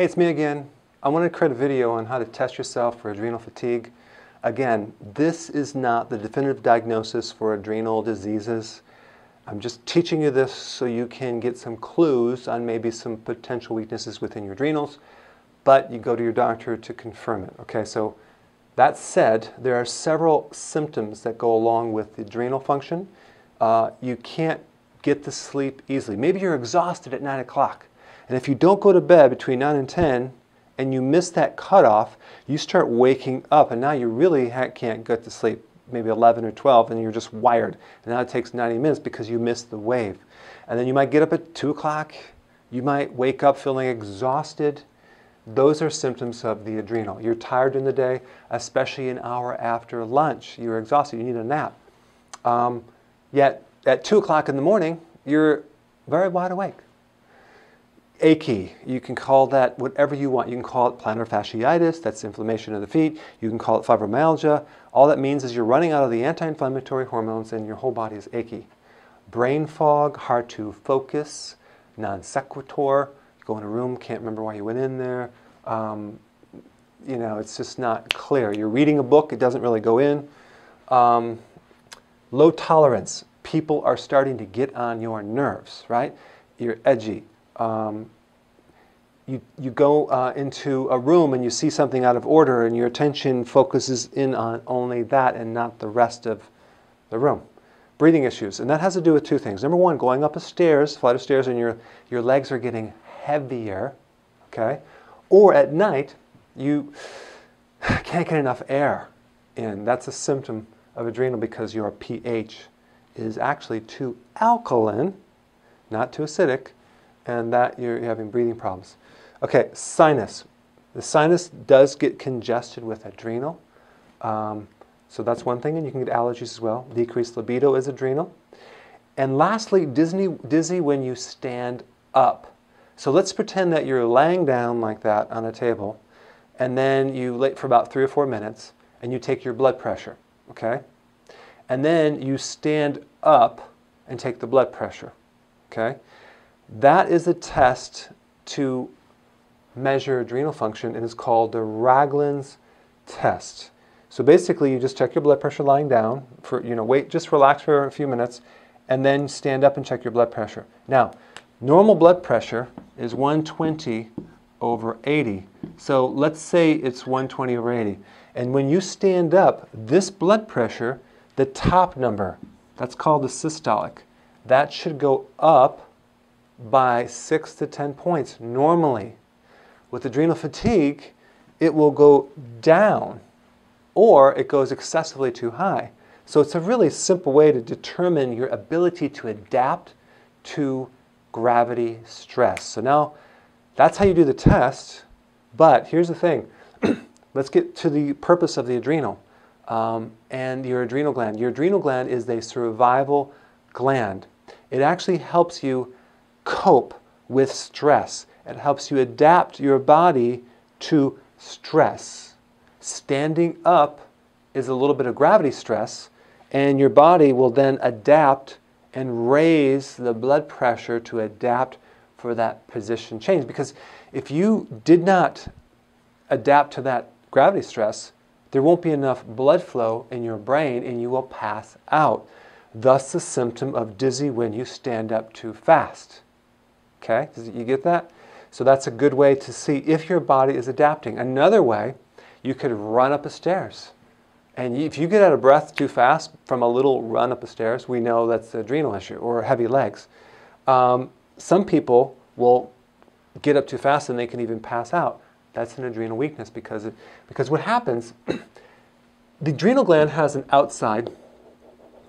Hey, it's me again. I want to create a video on how to test yourself for adrenal fatigue. Again, this is not the definitive diagnosis for adrenal diseases. I'm just teaching you this so you can get some clues on maybe some potential weaknesses within your adrenals, but you go to your doctor to confirm it. Okay, so that said, there are several symptoms that go along with the adrenal function. Uh, you can't get to sleep easily. Maybe you're exhausted at 9 o'clock. And if you don't go to bed between 9 and 10 and you miss that cutoff, you start waking up and now you really can't get to sleep, maybe 11 or 12, and you're just wired. And now it takes 90 minutes because you missed the wave. And then you might get up at 2 o'clock. You might wake up feeling exhausted. Those are symptoms of the adrenal. You're tired in the day, especially an hour after lunch. You're exhausted. You need a nap. Um, yet at 2 o'clock in the morning, you're very wide awake achy. You can call that whatever you want. You can call it plantar fasciitis, that's inflammation of the feet. You can call it fibromyalgia. All that means is you're running out of the anti-inflammatory hormones and your whole body is achy. Brain fog, hard to focus, non sequitur. You go in a room, can't remember why you went in there. Um, you know, it's just not clear. You're reading a book, it doesn't really go in. Um, low tolerance. People are starting to get on your nerves, right? You're edgy um, you, you go uh, into a room and you see something out of order and your attention focuses in on only that and not the rest of the room. Breathing issues, and that has to do with two things. Number one, going up a stairs, flight of stairs, and your, your legs are getting heavier, okay? Or at night, you can't get enough air in. That's a symptom of adrenal because your pH is actually too alkaline, not too acidic, and that you're having breathing problems. Okay, sinus. The sinus does get congested with adrenal. Um, so that's one thing, and you can get allergies as well. Decreased libido is adrenal. And lastly, dizzy, dizzy when you stand up. So let's pretend that you're laying down like that on a table, and then you wait for about three or four minutes, and you take your blood pressure, okay? And then you stand up and take the blood pressure, okay? That is a test to measure adrenal function and is called the Ragland's test. So basically, you just check your blood pressure lying down for, you know, wait, just relax for a few minutes and then stand up and check your blood pressure. Now, normal blood pressure is 120 over 80. So let's say it's 120 over 80. And when you stand up, this blood pressure, the top number, that's called the systolic, that should go up by 6 to 10 points normally. With adrenal fatigue, it will go down or it goes excessively too high. So it's a really simple way to determine your ability to adapt to gravity stress. So now that's how you do the test. But here's the thing let's get to the purpose of the adrenal um, and your adrenal gland. Your adrenal gland is a survival gland. It actually helps you cope with stress. It helps you adapt your body to stress. Standing up is a little bit of gravity stress, and your body will then adapt and raise the blood pressure to adapt for that position change. Because if you did not adapt to that gravity stress, there won't be enough blood flow in your brain and you will pass out. Thus, the symptom of dizzy when you stand up too fast. Okay, you get that? So that's a good way to see if your body is adapting. Another way, you could run up the stairs. And if you get out of breath too fast from a little run up the stairs, we know that's the adrenal issue or heavy legs. Um, some people will get up too fast and they can even pass out. That's an adrenal weakness because, it, because what happens, the adrenal gland has an outside,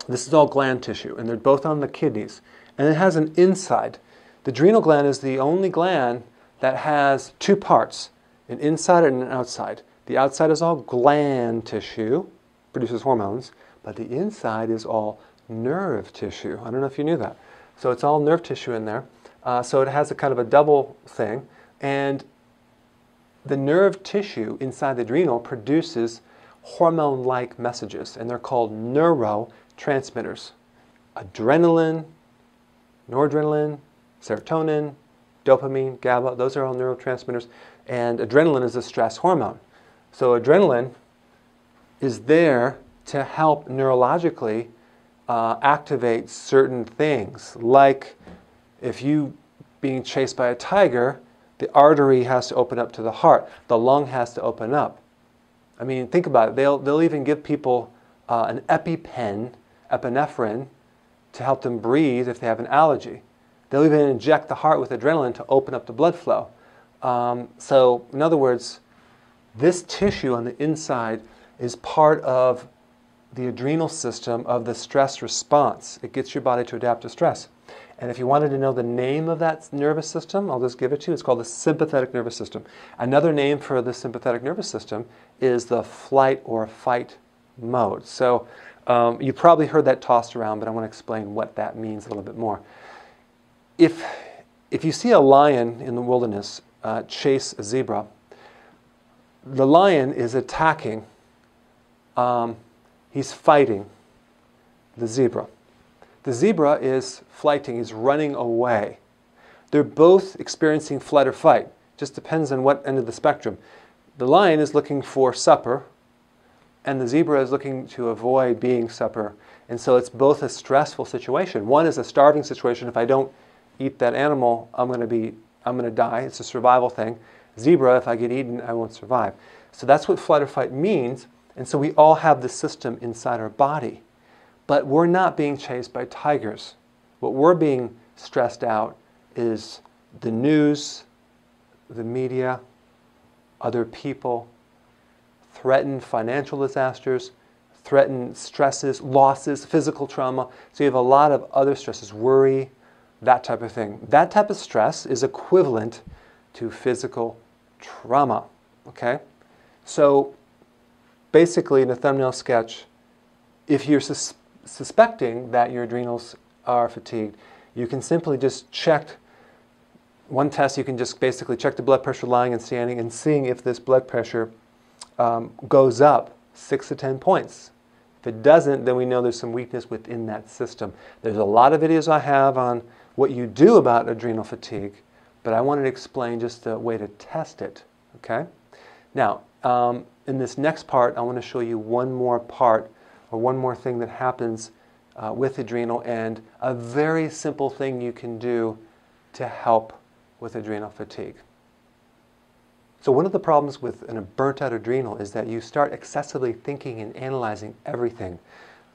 this is all gland tissue, and they're both on the kidneys, and it has an inside. The adrenal gland is the only gland that has two parts, an inside and an outside. The outside is all gland tissue, produces hormones, but the inside is all nerve tissue. I don't know if you knew that. So it's all nerve tissue in there. Uh, so it has a kind of a double thing. And the nerve tissue inside the adrenal produces hormone like messages, and they're called neurotransmitters adrenaline, noradrenaline, serotonin, dopamine, GABA, those are all neurotransmitters, and adrenaline is a stress hormone. So adrenaline is there to help neurologically uh, activate certain things, like if you being chased by a tiger, the artery has to open up to the heart, the lung has to open up. I mean, think about it. They'll, they'll even give people uh, an EpiPen, epinephrine, to help them breathe if they have an allergy. They'll even inject the heart with adrenaline to open up the blood flow. Um, so, in other words, this tissue on the inside is part of the adrenal system of the stress response. It gets your body to adapt to stress. And if you wanted to know the name of that nervous system, I'll just give it to you. It's called the sympathetic nervous system. Another name for the sympathetic nervous system is the flight or fight mode. So um, you probably heard that tossed around, but I want to explain what that means a little bit more. If, if you see a lion in the wilderness uh, chase a zebra, the lion is attacking, um, he's fighting the zebra. The zebra is flighting, he's running away. They're both experiencing flight or fight. Just depends on what end of the spectrum. The lion is looking for supper, and the zebra is looking to avoid being supper. And so it's both a stressful situation. One is a starving situation. If I don't eat that animal, I'm going to be I'm going to die. It's a survival thing. Zebra, if I get eaten, I won't survive. So that's what flight or fight means. And so we all have the system inside our body. But we're not being chased by tigers. What we're being stressed out is the news, the media, other people, threatened financial disasters, threatened stresses, losses, physical trauma. So you have a lot of other stresses, worry, that type of thing. That type of stress is equivalent to physical trauma. Okay? So basically, in a thumbnail sketch, if you're sus- suspecting that your adrenals are fatigued, you can simply just check one test. You can just basically check the blood pressure lying and standing and seeing if this blood pressure um, goes up six to 10 points. If it doesn't, then we know there's some weakness within that system. There's a lot of videos I have on what you do about adrenal fatigue, but I wanted to explain just a way to test it. Okay? Now, um, in this next part, I want to show you one more part or one more thing that happens uh, with adrenal and a very simple thing you can do to help with adrenal fatigue. So, one of the problems with a burnt out adrenal is that you start excessively thinking and analyzing everything.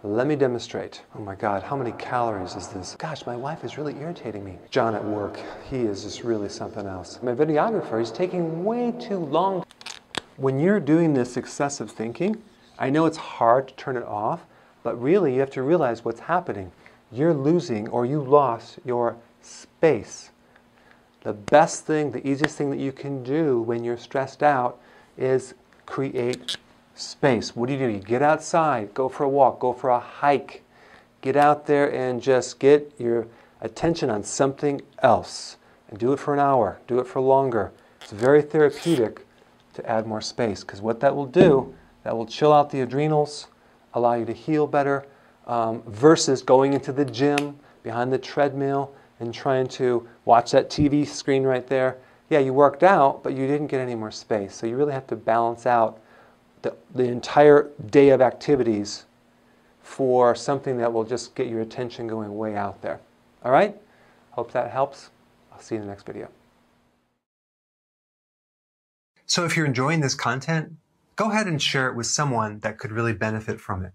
Let me demonstrate. Oh my God, how many calories is this? Gosh, my wife is really irritating me. John at work, he is just really something else. My videographer is taking way too long. When you're doing this excessive thinking, I know it's hard to turn it off, but really you have to realize what's happening. You're losing or you lost your space. The best thing, the easiest thing that you can do when you're stressed out is create space. What do you do? You get outside, go for a walk, go for a hike. Get out there and just get your attention on something else. And do it for an hour, do it for longer. It's very therapeutic to add more space because what that will do that will chill out the adrenals, allow you to heal better, um, versus going into the gym behind the treadmill and trying to watch that TV screen right there. Yeah, you worked out, but you didn't get any more space. So you really have to balance out the, the entire day of activities for something that will just get your attention going way out there. All right? Hope that helps. I'll see you in the next video. So if you're enjoying this content, go ahead and share it with someone that could really benefit from it.